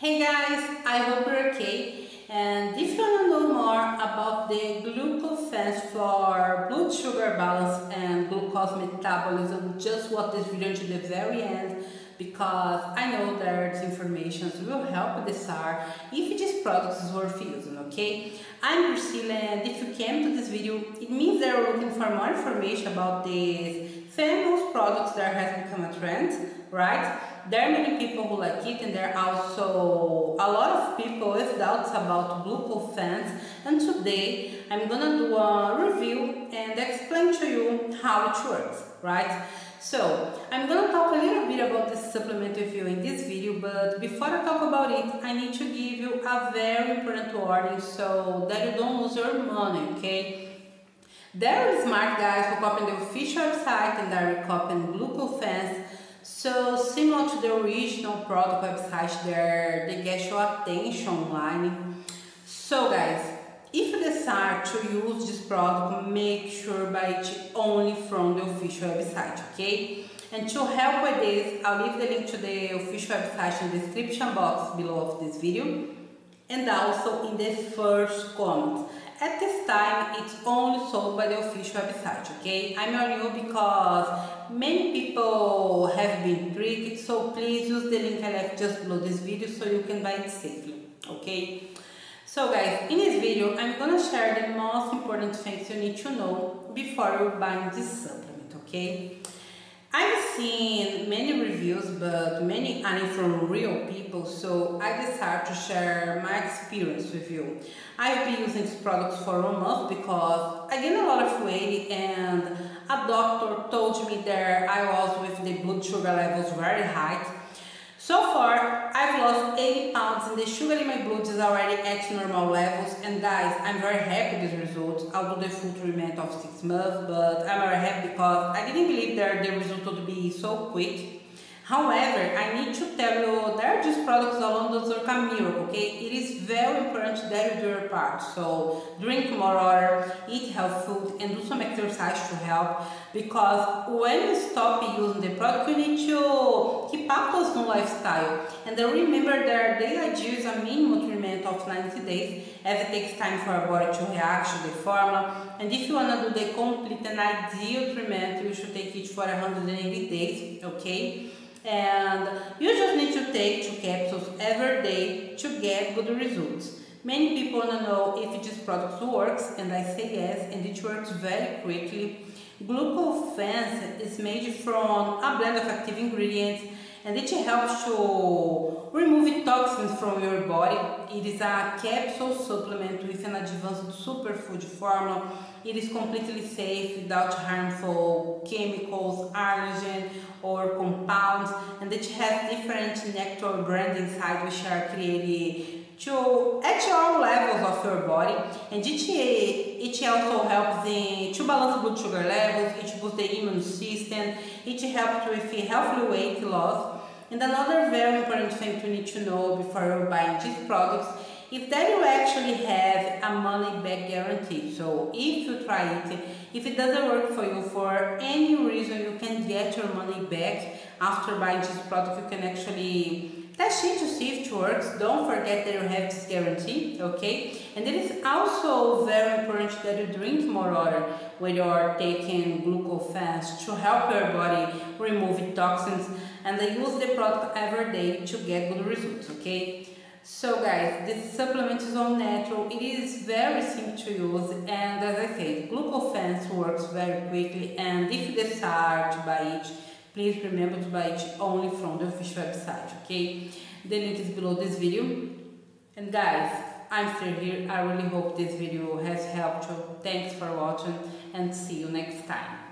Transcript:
Hey guys, I hope you're okay. And if you want to know more about the GlucoFence for blood sugar balance and glucose metabolism, just watch this video to the very end because I know that information will help SAR if this product is worth using, okay? I'm Priscilla and if you came to this video, it means that you're looking for more information about these famous products that has become a trend, right? There are many people who like it and there are also a lot of people with doubts about GlucoFence and today I'm gonna do a review and explain to you how it works, right? So, I'm gonna talk a little bit about this supplement with you in this video, but before I talk about it, I need to give you a very important warning so that you don't lose your money, okay? There are smart guys who copy the official website and are copying GlucoFence so similar to the original product website there, they get your attention online. So guys, if you decide to use this product, make sure buy it only from the official website, okay? And to help with this, I'll leave the link to the official website in the description box below of this video and also in the first comment. At this time, it's only sold by the official website, okay? I'm on you because many people have been tricked, so please use the link I left just below this video so you can buy it safely, okay? So guys, in this video, I'm gonna share the most important things you need to know before you buy this supplement, okay? Seen many reviews, but many aren't from real people, so I decided to share my experience with you. I've been using this product for a month because I gained a lot of weight and a doctor told me that I was with the blood sugar levels very high so far, I've lost 80 pounds and the sugar in my blood is already at normal levels and guys, I'm very happy with these results. I'll do the full treatment of 6 months, but I'm very happy because I didn't believe that the result would be so quick. However, I need to tell you there are just products alone that work miracle, okay? It is very important that you do your part. So drink more water, eat healthy food and do some exercise to help because when you stop using the product, you need to keep up with new lifestyle. And remember that daily is a minimum treatment of 90 days as it takes time for our body to react to the formula. And if you want to do the complete and ideal treatment, you should take it for 180 days, okay? and you just need to take two capsules every day to get good results. Many people to know if this product works and I say yes and it works very quickly. GlucoFence is made from a blend of active ingredients and it helps to remove toxins from your body. It is a capsule supplement with an advanced superfood formula. It is completely safe without harmful chemicals, allergen or compounds and it has different nectar brands inside which are created to at all levels of body and it, it also helps in, to balance blood sugar levels, it boosts the immune system, it helps with healthy weight loss and another very important thing to need to know before buying these products is that you actually have a money back guarantee. So if you try it, if it doesn't work for you for any reason, you can get your money back after buying this product. You can actually test it to see if it works. Don't forget that you have this guarantee, okay? And it is also very important that you drink more water when you're taking GlucoFence to help your body remove toxins and they use the product every day to get good results, okay? So guys, this supplement is all natural, it is very simple to use and as I said, GlucoFence works very quickly and if you decide to buy it, please remember to buy it only from the official website, okay? The link is below this video. And guys, I'm still here, I really hope this video has helped you. Thanks for watching and see you next time.